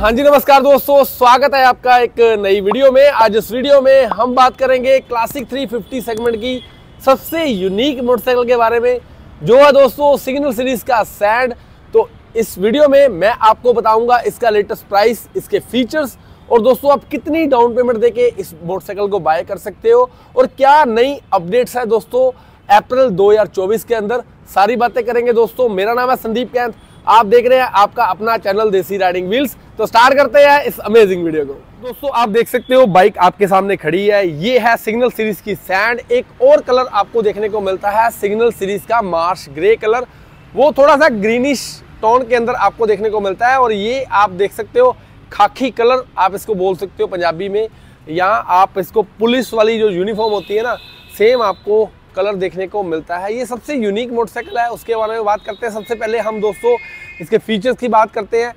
हाँ जी, नमस्कार दोस्तों, स्वागत है आपका एक नई वीडियो में। आज इस वीडियो में हम बात करेंगे क्लासिक 350 सेगमेंट की सबसे यूनिक मोटरसाइकिल के बारे में, जो है दोस्तों सिग्नल सीरीज़ का सैंड तो इस वीडियो में मैं आपको बताऊँगा इसका लेटेस्ट प्राइस इसके फीचर्स और दोस्तों आप कितनी डाउन पेमेंट देके इस मोटरसाइकिल को बाय कर सकते हो, और क्या नई अपडेट्स है दोस्तों अप्रैल 2024 के अंदर। सारी बातें करेंगे दोस्तों। मेरा नाम है संदीप कैंत। आप देख रहे हैं आपका अपना चैनल देसी राइडिंग व्हील्स। तो स्टार्ट करते हैं इस अमेजिंग वीडियो को। दोस्तों, आप देख सकते हो बाइक आपके सामने खड़ी है। ये है सिग्नल सीरीज़ की सैंड एक और कलर आपको देखने को मिलता है सिग्नल सीरीज़ का मार्श ग्रे कलर वो थोड़ा सा ग्रीनिश टोन के अंदर आपको देखने को मिलता है और ये आप देख सकते हो खाकी कलर आप इसको बोल सकते हो पंजाबी में। या आप इसको पुलिस वाली जो यूनिफॉर्म होती है ना सेम आपको कलर देखने को मिलता है। ये सबसे यूनिक मोटरसाइकिल है उसके बारे में बात करते हैं। सबसे पहले हम दोस्तों इसके फीचर्स की बात करते हैं।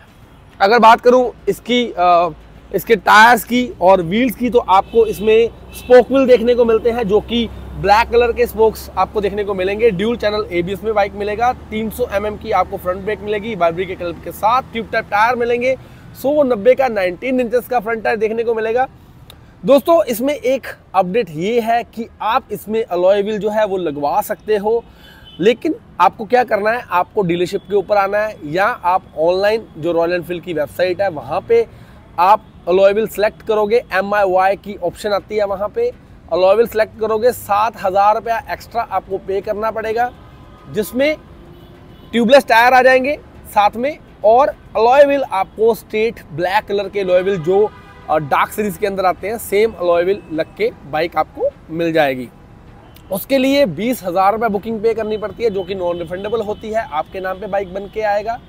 अगर बात करूँ इसकी आ, इसके टायर्स की और व्हील्स की तो आपको इसमें स्पोक व्हील देखने को मिलते हैं जो कि ब्लैक कलर के स्पोक्स आपको देखने को मिलेंगे। ड्यूल चैनल एबीएस में बाइक मिलेगा 300 सौ mm की आपको फ्रंट ब्रेक मिलेगी बाइब्री के कलर के साथ ट्यूब टाइप टायर मिलेंगे सौ नब्बे का 19 इंचेस का फ्रंट टायर देखने को मिलेगा। दोस्तों, इसमें एक अपडेट ये है कि आप इसमें अलॉय जो है वो लगवा सकते हो, लेकिन आपको क्या करना है? आपको डीलरशिप के ऊपर आना है या आप ऑनलाइन जो रॉयल एनफील्ड की वेबसाइट है, वहाँ पे आप अलॉयविल सेलेक्ट करोगे एम आई वाई की ऑप्शन आती है वहाँ पे। अलॉयविल सेलेक्ट करोगे, सात हज़ार रुपया एक्स्ट्रा आपको पे करना पड़ेगा, जिसमें ट्यूबलेस टायर आ जाएँगे साथ में, और अलॉयविल आपको स्ट्रेट ब्लैक कलर के अलॉयविल जो डार्क सीरीज़ के अंदर आते हैं, सेम अलॉयविल लग के बाइक आपको मिल जाएगी। उसके लिए बीस हज़ार रुपये बुकिंग पे करनी पड़ती है, जो कि नॉन रिफंडेबल होती है, आपके नाम पे बाइक बन के आएगा।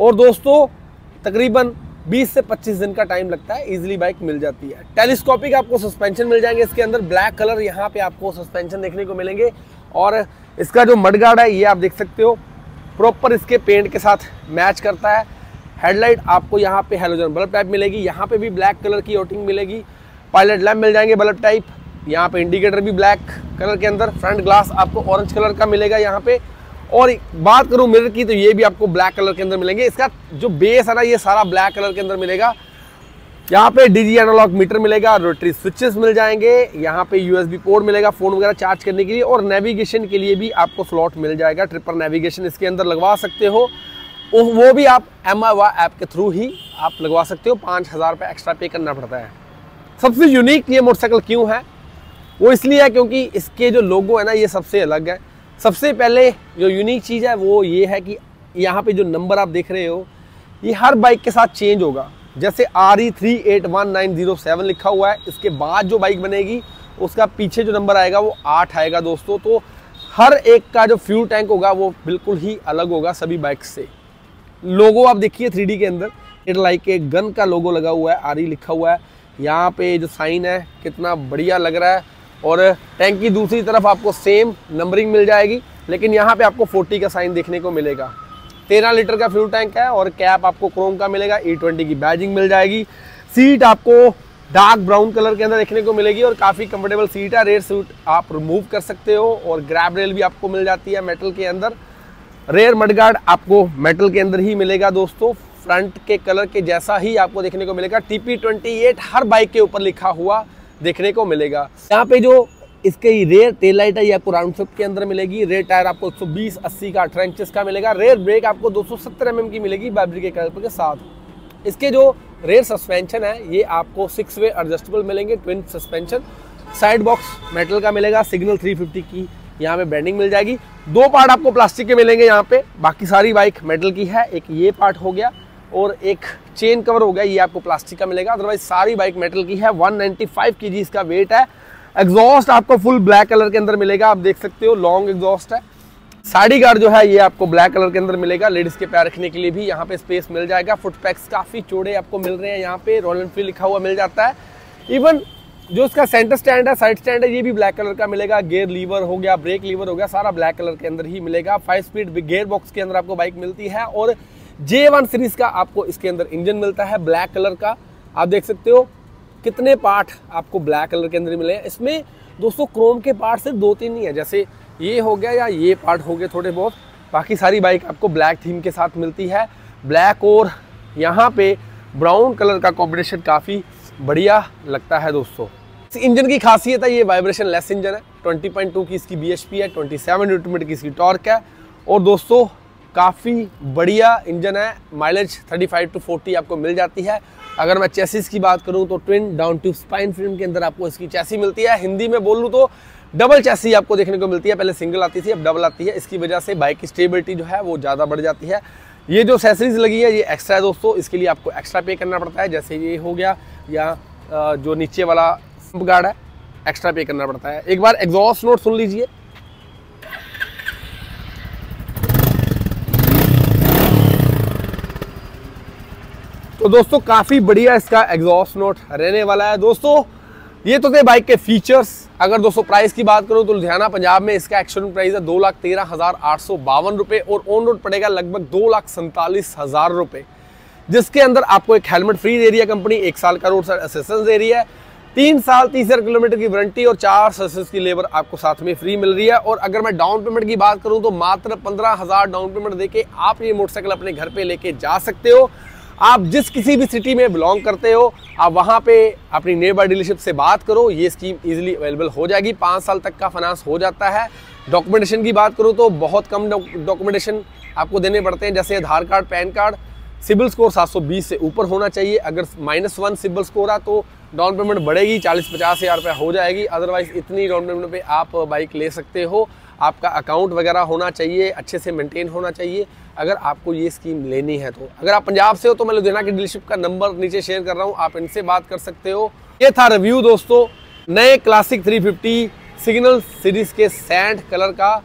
और दोस्तों, तकरीबन 20 से 25 दिन का टाइम लगता है इजीली बाइक मिल जाती है। टेलीस्कोपिक आपको सस्पेंशन मिल जाएँगे इसके अंदर ब्लैक कलर यहाँ पे आपको सस्पेंशन देखने को मिलेंगे। और इसका जो मडगार्ड है, ये आप देख सकते हो प्रॉपर इसके पेंट के साथ मैच करता है। हेडलाइट आपको यहाँ पे हेलोजन बल्ब टाइप मिलेगी, यहाँ पे भी ब्लैक कलर की ओटिंग मिलेगी। पायलट लैम्प मिल जाएँगे बल्ब टाइप यहाँ पे इंडिकेटर भी ब्लैक कलर के अंदर फ्रंट ग्लास आपको ऑरेंज कलर का मिलेगा यहाँ पे। और बात करूँ मिरर की तो ये भी आपको ब्लैक कलर के अंदर मिलेंगे। इसका जो बेस है ना, ये सारा ब्लैक कलर के अंदर मिलेगा। यहाँ पे डीजी एनालॉग मीटर मिलेगा रोटरी स्विचेस मिल जाएँगे। यहाँ पे यूएसबी पोर्ट मिलेगा फ़ोन वगैरह चार्ज करने के लिए। और नेविगेशन के लिए भी आपको स्लॉट मिल जाएगा। ट्रिपर नेविगेशन इसके अंदर लगवा सकते हो। वो भी आप एम आई वाई ऐप के थ्रू ही आप लगवा सकते हो। पाँच हज़ार रुपये एक्स्ट्रा पे करना पड़ता है। सबसे यूनिक ये मोटरसाइकिल क्यों है? वो इसलिए है क्योंकि इसके जो लोगो है ना, ये सबसे अलग है। सबसे पहले जो यूनिक चीज़ है, वो ये है कि यहाँ पे जो नंबर आप देख रहे हो, ये हर बाइक के साथ चेंज होगा। जैसे R E three eight one nine zero seven लिखा हुआ है, इसके बाद जो बाइक बनेगी, उसका पीछे जो नंबर आएगा, वो आठ आएगा दोस्तों। तो हर एक का जो फ्यूल टैंक होगा, वो बिल्कुल ही अलग होगा सभी बाइक से। लोगो आप देखिए थ्री के अंदर। इट लाइक एक गन का लोगो लगा हुआ है, आर लिखा हुआ है। यहाँ पे जो साइन है, कितना बढ़िया लग रहा है। और टैंक की दूसरी तरफ़ आपको सेम नंबरिंग मिल जाएगी, लेकिन यहाँ पे आपको 40 का साइन देखने को मिलेगा। 13 लीटर का फ्यूल टैंक है और कैप आपको क्रोम का मिलेगा ई e ट्वेंटी की बैजिंग मिल जाएगी। सीट आपको डार्क ब्राउन कलर के अंदर देखने को मिलेगी और काफ़ी कंफर्टेबल सीट है। रेयर सीट आप रिमूव कर सकते हो और ग्रैब रेल भी आपको मिल जाती है मेटल के अंदर। रेयर मडगार्ड आपको मेटल के अंदर ही मिलेगा दोस्तों। फ्रंट के कलर के जैसा ही आपको देखने को मिलेगा। टीपी ट्वेंटी एट हर बाइक के ऊपर लिखा हुआ देखने को मिलेगा। यहाँ पे जो इसके रेयर टेल लाइट है, ये आपको राउंड फिफ्ट के अंदर मिलेगी। रेयर टायर आपको 120 80 का अठारह इंचेस का मिलेगा। रेयर ब्रेक आपको 270 एमएम की मिलेगी बैबरी के कैलिपर के साथ। इसके जो रेयर सस्पेंशन है, ये आपको सिक्स वे एडजस्टेबल मिलेंगे। Twin suspension side box metal का मिलेगा। सिग्नल 350 की यहाँ पे बेंडिंग मिल जाएगी। दो पार्ट आपको प्लास्टिक के मिलेंगे यहाँ पे। बाकी सारी बाइक मेटल की है। एक ये पार्ट हो गया और एक चेन कवर हो गया। ये आपको प्लास्टिक का मिलेगा। अदरवाइज़ सारी बाइक मेटल की है। 195 नाइन्टी इसका वेट है। एग्जॉस्ट आपको फुल ब्लैक कलर के अंदर मिलेगा। आप देख सकते हो लॉन्ग एग्जॉस्ट है। साड़ी गार्ड जो है, ये आपको ब्लैक कलर के अंदर मिलेगा। लेडीज़ के पैर रखने के लिए भी यहाँ पे स्पेस मिल जाएगा। फुट पैक्स काफ़ी चौड़े आपको मिल रहे हैं यहाँ पे। रॉयल एनफील्ड लिखा हुआ मिल जाता है। इवन जो इसका सेंटर स्टैंड है साइड स्टैंड है, ये भी ब्लैक कलर का मिलेगा। गेयर लीवर हो गया ब्रेक लीवर हो गया, सारा ब्लैक कलर के अंदर ही मिलेगा। फाइव स्पीड गेयर बॉक्स के अंदर आपको बाइक मिलती है और जे वन सीरीज़ का आपको इसके अंदर इंजन मिलता है ब्लैक कलर का। आप देख सकते हो कितने पार्ट आपको ब्लैक कलर के अंदर मिले हैं। इसमें दोस्तों क्रोम के पार्ट सिर्फ़ दो तीन नहीं है, जैसे ये हो गया या ये पार्ट हो गए थोड़े बहुत। बाकी सारी बाइक आपको ब्लैक थीम के साथ मिलती है। ब्लैक और यहाँ पे ब्राउन कलर का कॉम्बिनेशन काफ़ी बढ़िया लगता है दोस्तों। इस इंजन की खासियत है, ये वाइब्रेशन लेस इंजन है। 20.2 की इसकी बीएचपी है 27 सेवन की इसकी टॉर्क है। और दोस्तों, काफ़ी बढ़िया इंजन है। माइलेज 35 टू 40 आपको मिल जाती है। अगर मैं चेसिस की बात करूँ तो twin down tube spine frame के अंदर आपको इसकी चैसी मिलती है। हिंदी में बोल तो डबल चैसी आपको देखने को मिलती है। पहले सिंगल आती थी, अब डबल आती है। इसकी वजह से बाइक की स्टेबिलिटी जो है वो ज़्यादा बढ़ जाती है। ये जो सेसरीज लगी है, ये एक्स्ट्रा है दोस्तों। इसके लिए आपको एक्स्ट्रा पे करना पड़ता है। जैसे ये हो गया, या जो नीचे वाला गार्ड है एक्स्ट्रा पे करना पड़ता है। एक बार एग्जॉस्ट नोट सुन लीजिए। तो दोस्तों, काफ़ी बढ़िया इसका एग्जॉस्ट नोट रहने वाला है। दोस्तों ये तो थे बाइक के फीचर्स अगर दोस्तों प्राइस की बात करूँ तो लुधियाना, पंजाब में इसका एक्शन प्राइस है दो लाख तेरह हज़ार आठ सौ बावन रुपये और ऑन रोड पड़ेगा लगभग दो लाख सैंतालीस हज़ार रुपये जिसके अंदर आपको एक हेलमेट फ्री दे रही है कंपनी एक साल का रोड साइड असिस्टेंस दे रही है। तीन साल, तीस हज़ार किलोमीटर की वारंटी और चार सर्विस की लेबर आपको साथ में फ्री मिल रही है। और अगर मैं डाउन पेमेंट की बात करूँ तो मात्र पंद्रह हज़ार डाउन पेमेंट देके आप ये मोटरसाइकिल अपने घर पे लेके जा सकते हो। आप जिस किसी भी सिटी में बिलोंग करते हो, आप वहाँ पे अपनी नेबर डीलरशिप से बात करो, ये स्कीम इजीली अवेलेबल हो जाएगी। पाँच साल तक का फाइनेंस हो जाता है। डॉक्यूमेंटेशन की बात करो तो बहुत कम डॉक्यूमेंटेशन आपको देने पड़ते हैं। जैसे Aadhaar card, PAN card, CIBIL score 720 से ऊपर होना चाहिए। अगर माइनस वन सिबिल स्कोर आ तो डाउन पेमेंट बढ़ेगी, चालीस पचास हज़ार रुपये हो जाएगी। अदरवाइज़ इतनी डाउन पेमेंट पे आप बाइक ले सकते हो। आपका अकाउंट वगैरह होना चाहिए, अच्छे से मेंटेन होना चाहिए। अगर आपको ये स्कीम लेनी है तो। अगर आप पंजाब से हो तो मैं लुधियाना की डीलरशिप का नंबर नीचे शेयर कर रहा हूँ, आप इनसे बात कर सकते हो। ये था रिव्यू दोस्तों, नए क्लासिक 350 सिग्नल सीरीज़ के सैंड कलर का।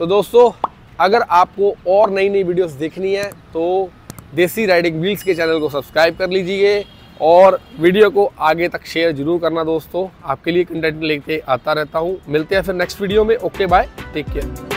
तो दोस्तों, अगर आपको और नई नई वीडियोस देखनी है तो देसी राइडिंग व्हील्स के चैनल को सब्सक्राइब कर लीजिए। और वीडियो को आगे तक शेयर ज़रूर करना दोस्तों। आपके लिए कंटेंट लेके आता रहता हूँ। मिलते हैं फिर नेक्स्ट वीडियो में। Okay bye take care